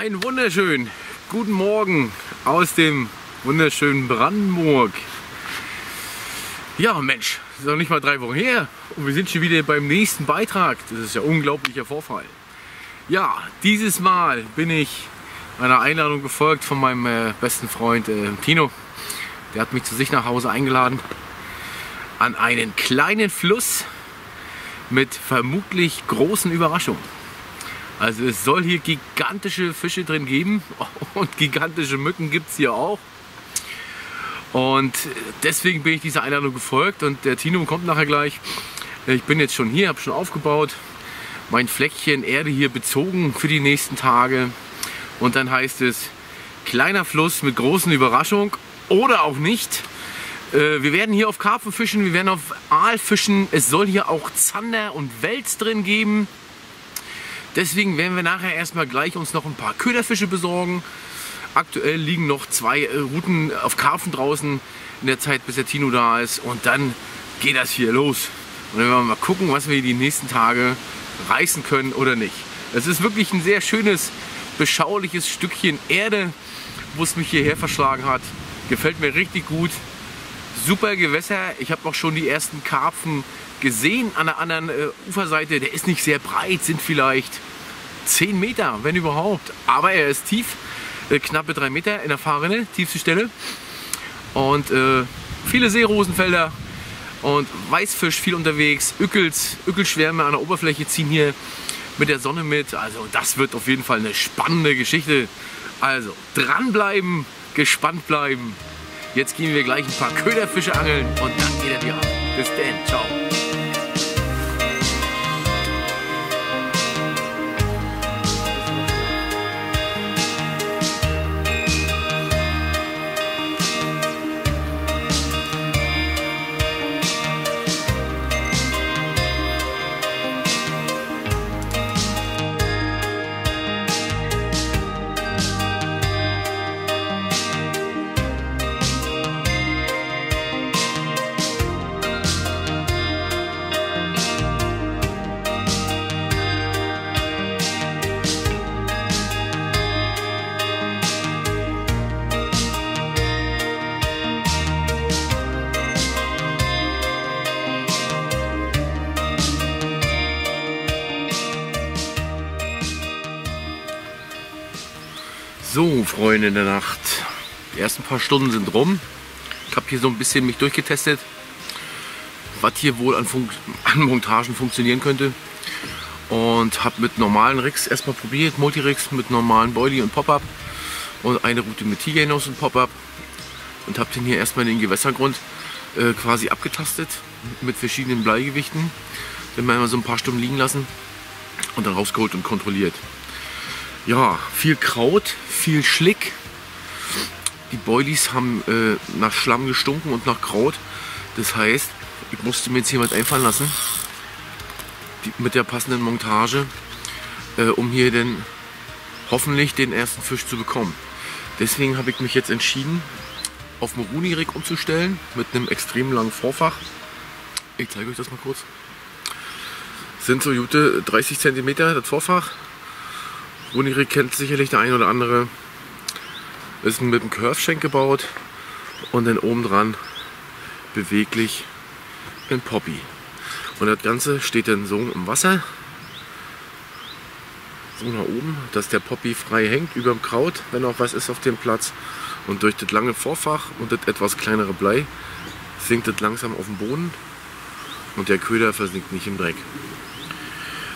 Einen wunderschönen guten Morgen aus dem wunderschönen Brandenburg. Ja, Mensch, ist noch nicht mal drei Wochen her und wir sind schon wieder beim nächsten Beitrag. Das ist ja unglaublicher Vorfall. Ja, dieses Mal bin ich einer Einladung gefolgt von meinem äh, besten Freund äh, Tino. Der hat mich zu sich nach Hause eingeladen an einen kleinen Fluss mit vermutlich großen Überraschungen. Also es soll hier gigantische Fische drin geben und gigantische Mücken gibt es hier auch. Und deswegen bin ich dieser Einladung gefolgt und der Tino kommt nachher gleich. Ich bin jetzt schon hier, habe schon aufgebaut, mein Fleckchen Erde hier bezogen für die nächsten Tage. Und dann heißt es, kleiner Fluss mit großen Überraschungen oder auch nicht. Äh, wir werden hier auf Karpfen fischen, wir werden auf Aal fischen. Es soll hier auch Zander und Wels drin geben. Deswegen werden wir nachher erstmal gleich uns noch ein paar Köderfische besorgen. Aktuell liegen noch zwei äh, Routen auf Karpfen draußen in der Zeit, bis der Tino da ist. Und dann geht das hier los. Und dann werden wir mal gucken, was wir die nächsten Tage reißen können oder nicht. Es ist wirklich ein sehr schönes, beschauliches Stückchen Erde, wo es mich hierher verschlagen hat. Gefällt mir richtig gut. Super Gewässer. Ich habe auch schon die ersten Karpfen gesehen an der anderen äh, Uferseite. Der ist nicht sehr breit, sind vielleicht 10 Meter, wenn überhaupt. Aber er ist tief, äh, knappe 3 Meter in der Fahrrinne, tiefste Stelle. Und äh, viele Seerosenfelder und Weißfisch viel unterwegs. Ückels, Ückelschwärme an der Oberfläche ziehen hier mit der Sonne mit. Also das wird auf jeden Fall eine spannende Geschichte. Also dranbleiben, gespannt bleiben. Jetzt gehen wir gleich ein paar Köderfische angeln und dann geht er dir ab. Bis dann, ciao. So, Freunde der Nacht. Die ersten paar Stunden sind rum. Ich habe hier so ein bisschen mich durchgetestet, was hier wohl an, Fun an Montagen funktionieren könnte. Und habe mit normalen Rigs erstmal probiert, Multirigs mit normalen Boilie und Pop-Up und eine Route mit T-Gainers und Pop-Up und habe den hier erstmal in den Gewässergrund äh, quasi abgetastet mit verschiedenen Bleigewichten. Dann mal so ein paar Stunden liegen lassen und dann rausgeholt und kontrolliert ja, viel Kraut, viel Schlick. Die Boilies haben äh, nach Schlamm gestunken und nach Kraut. Das heißt, ich musste mir jetzt jemand einfallen lassen die, mit der passenden Montage, äh, um hier denn hoffentlich den ersten Fisch zu bekommen. Deswegen habe ich mich jetzt entschieden, auf Moruni-Rig umzustellen mit einem extrem langen Vorfach. Ich zeige euch das mal kurz. Sind so gute 30 cm das Vorfach Uniri kennt sicherlich der ein oder andere. Ist mit einem Curve-Schenk gebaut und dann oben dran beweglich ein Poppy. Und das Ganze steht dann so im Wasser, so nach oben, dass der Poppy frei hängt über dem Kraut, wenn auch was ist auf dem Platz. Und durch das lange Vorfach und das etwas kleinere Blei sinkt es langsam auf den Boden und der Köder versinkt nicht im Dreck.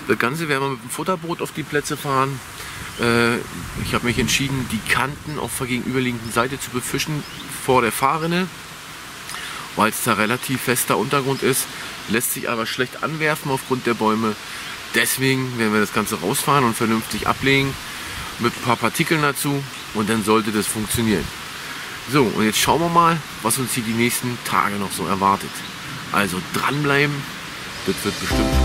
Das Ganze werden wir mit dem Futterboot auf die Plätze fahren. Äh, ich habe mich entschieden, die Kanten auf der gegenüberliegenden Seite zu befischen vor der Fahrrinne, weil es da relativ fester Untergrund ist. Lässt sich aber schlecht anwerfen aufgrund der Bäume. Deswegen werden wir das Ganze rausfahren und vernünftig ablegen mit ein paar Partikeln dazu und dann sollte das funktionieren. So, und jetzt schauen wir mal, was uns hier die nächsten Tage noch so erwartet. Also dranbleiben, das wird bestimmt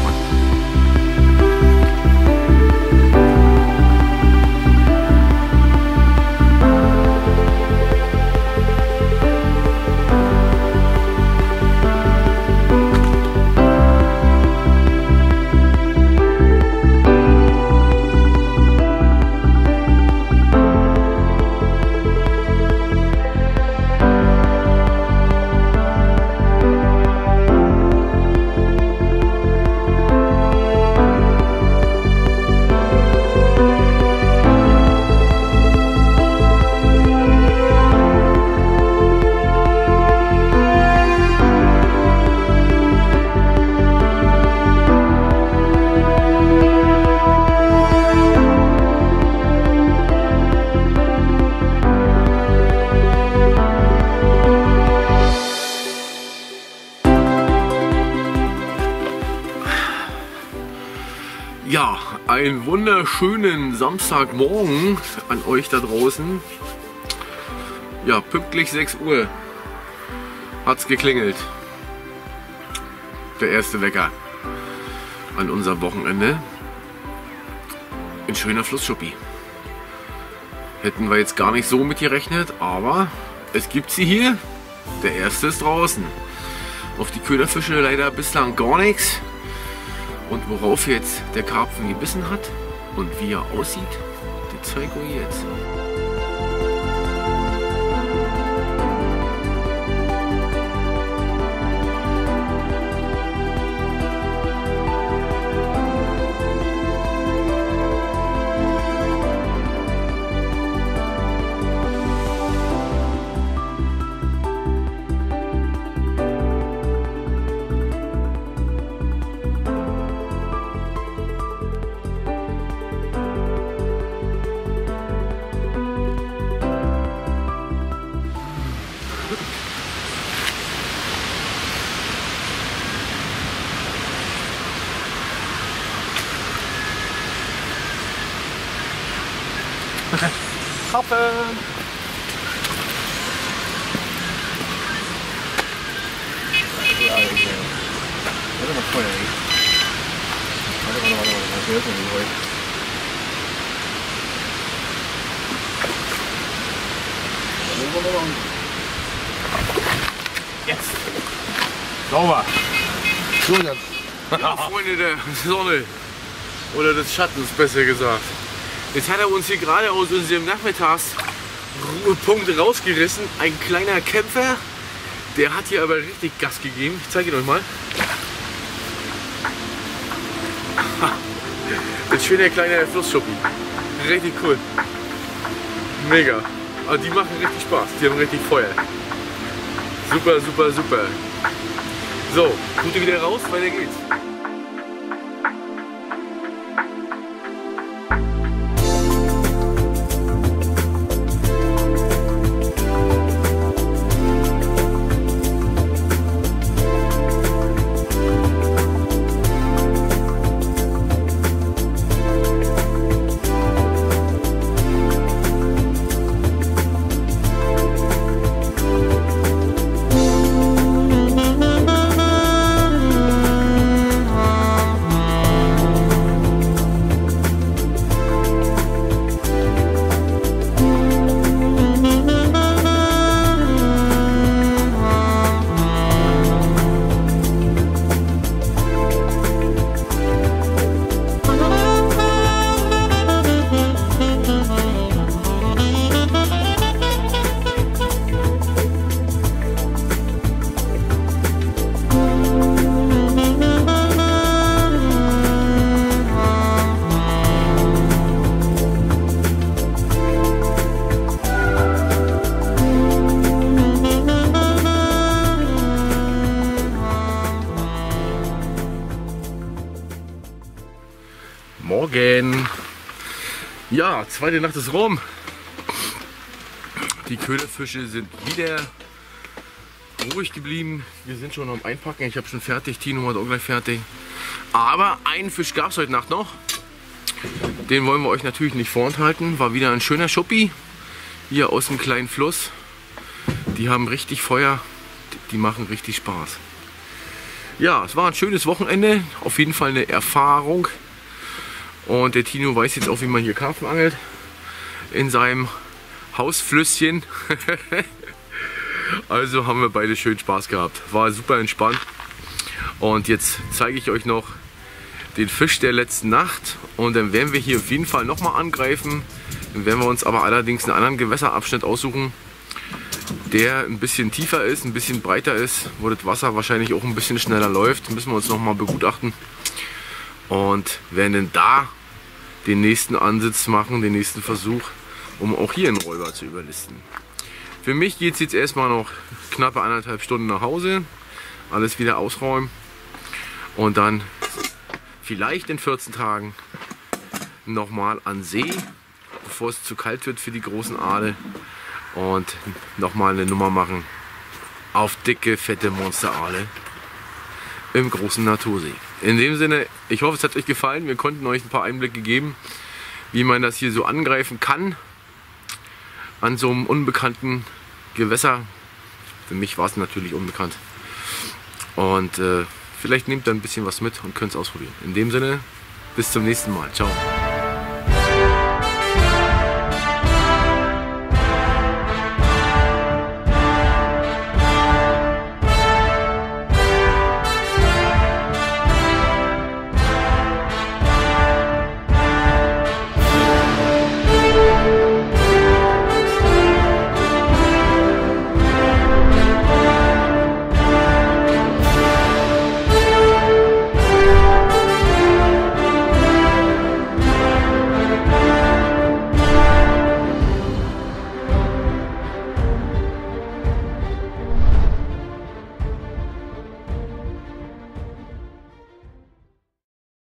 einen wunderschönen Samstagmorgen an euch da draußen. Ja, pünktlich 6 Uhr hat's geklingelt. Der erste Wecker an unserem Wochenende in schöner Flussschuppi. Hätten wir jetzt gar nicht so mit gerechnet, aber es gibt sie hier. Der erste ist draußen. Auf die Köderfische leider bislang gar nichts. Und worauf jetzt der Karpfen gebissen hat und wie er aussieht, das zeige ich euch jetzt. Happen! Ja, ich, warte mal Feuer, ey. Warte, warte, warte, warte, höre schon die Geräusch. Jetzt! Sauber! So, dann. Ja, Freunde der Sonne. Oder des Schattens, besser gesagt. Jetzt hat er uns hier gerade aus unserem Nachmittagsruhepunkt rausgerissen. Ein kleiner Kämpfer. Der hat hier aber richtig Gas gegeben. Ich zeige ihn euch mal. Ein schöner kleiner Flussschuppen. Richtig cool. Mega. Aber die machen richtig Spaß. Die haben richtig Feuer. Super, super, super. So, Gute wieder raus, weiter geht's. Ja, zweite Nacht ist rum. Die Köderfische sind wieder ruhig geblieben. Wir sind schon am Einpacken. Ich habe schon fertig. Tino hat auch gleich fertig. Aber einen Fisch gab es heute Nacht noch. Den wollen wir euch natürlich nicht vorenthalten. War wieder ein schöner Schuppi. Hier aus dem kleinen Fluss. Die haben richtig Feuer. Die machen richtig Spaß. Ja, es war ein schönes Wochenende. Auf jeden Fall eine Erfahrung. Und der Tino weiß jetzt auch, wie man hier Karpfen angelt. In seinem Hausflüsschen. also haben wir beide schön Spaß gehabt. War super entspannt. Und jetzt zeige ich euch noch den Fisch der letzten Nacht. Und dann werden wir hier auf jeden Fall nochmal angreifen. Dann werden wir uns aber allerdings einen anderen Gewässerabschnitt aussuchen, der ein bisschen tiefer ist, ein bisschen breiter ist, wo das Wasser wahrscheinlich auch ein bisschen schneller läuft. Müssen wir uns nochmal begutachten. Und werden dann da den nächsten Ansitz machen, den nächsten Versuch, um auch hier einen Räuber zu überlisten. Für mich geht es jetzt erstmal noch knappe anderthalb Stunden nach Hause, alles wieder ausräumen und dann vielleicht in 14 Tagen nochmal an See, bevor es zu kalt wird für die großen Aale und nochmal eine Nummer machen auf dicke, fette Monsteraale im großen Natursee. In dem Sinne, ich hoffe, es hat euch gefallen. Wir konnten euch ein paar Einblicke geben, wie man das hier so angreifen kann an so einem unbekannten Gewässer. Für mich war es natürlich unbekannt. Und äh, vielleicht nehmt ihr ein bisschen was mit und könnt es ausprobieren. In dem Sinne, bis zum nächsten Mal. Ciao.